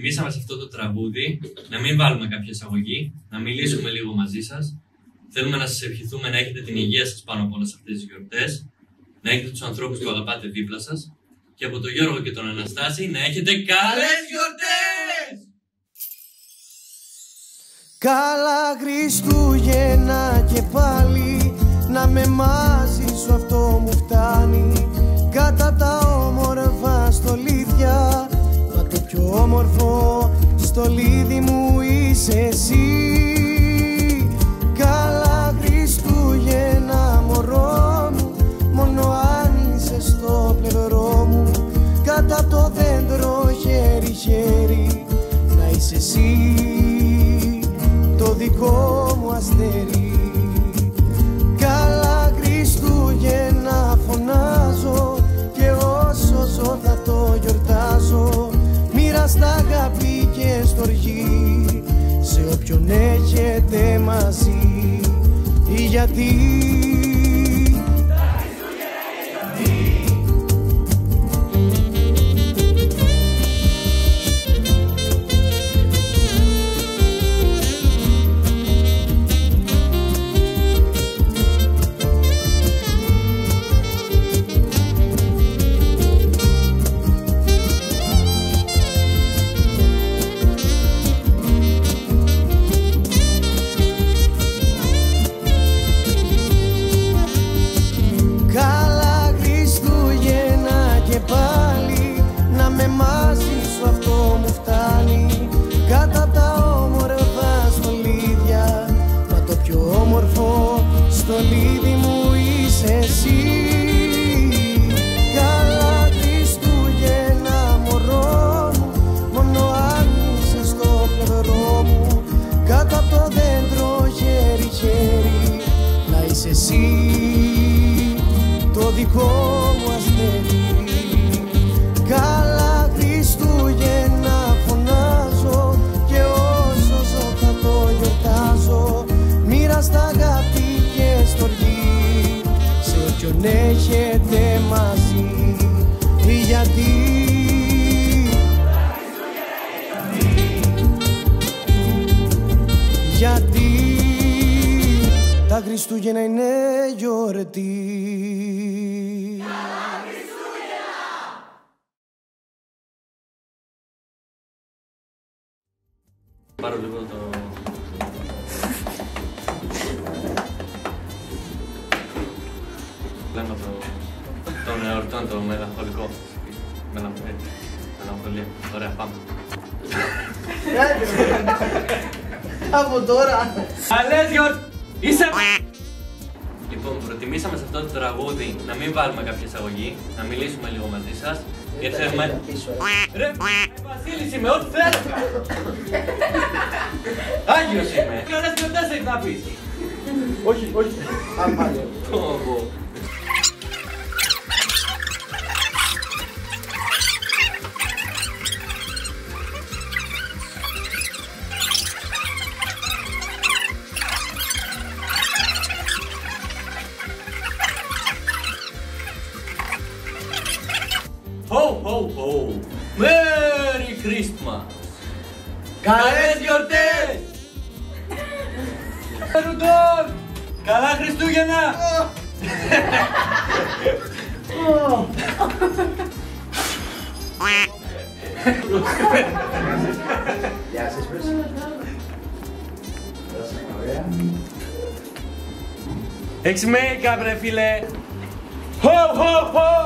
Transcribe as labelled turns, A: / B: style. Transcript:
A: προτιμήσαμε σε αυτό το τραγούδι να μην βάλουμε κάποια εισαγωγή, να μιλήσουμε λίγο μαζί σας. Θέλουμε να σας ευχηθούμε να έχετε την υγεία σας πάνω από όλες αυτές τις γιορτές, να έχετε τους ανθρώπους που αγαπάτε δίπλα σας και από τον Γιώργο και τον Αναστάση να έχετε καλές γιορτές!
B: Καλά Χριστούγεννα και πάλι να με μαζί σου αυτό μου φτάνει στολίδι μου είσαι εσύ. Καλά Χριστούγεννα μωρό μου Μόνο αν είσαι στο πλευρό μου. Κατά το δέντρο χέρι χέρι Να είσαι εσύ. Το δικό μου αστέρι και στοργή σε όποιον έχετε μαζί γιατί και πάλι Να με μαζί σου αυτό μου φτάνει. Κατά τα όμορφα στολίδια Μα το πιο όμορφο στολίδι μου είσαι εσύ. Καλά Χριστούγεννα μωρό μου Μόνο αν είσαι στο πλευρό μου. Κάτω από το δέντρο χέρι χέρι Να είσαι εσύ. Το δικό μου αστέρι έχετε μαζί γιατί γιατί τα Χριστούγεννα είναι γιορτή.
A: Πάρω λίγο το. Λέμε το. των εορτών, το μελαγχολικό. Μελαγχολία. Μελαγχολία. Ωραία, πάμε.
B: Από τώρα.
A: Καλές γιορτές! Είσαι... Λοιπόν, προτιμήσαμε σε αυτό το τραγούδι να μην βάλουμε κάποια εισαγωγή, να μιλήσουμε λίγο μαζί σας. Γιατί θέλουμε... Ρε, Βασίλης είμαι, ό,τι θέλω! Άγιος είμαι! Καλές γιορτές έχεις να πεις!
B: Όχι, όχι. Αν πάλι.
A: Πω, πω. Ho, ho, ho! Merry Christmas! Καλές γιορτές! Ρουντόρ! Καλά Χριστούγεννα!
C: Γεια σας, πες. Περάσαμε ωραία.
A: Έχεις make-up ρε φίλε! Ho, ho, ho! Merry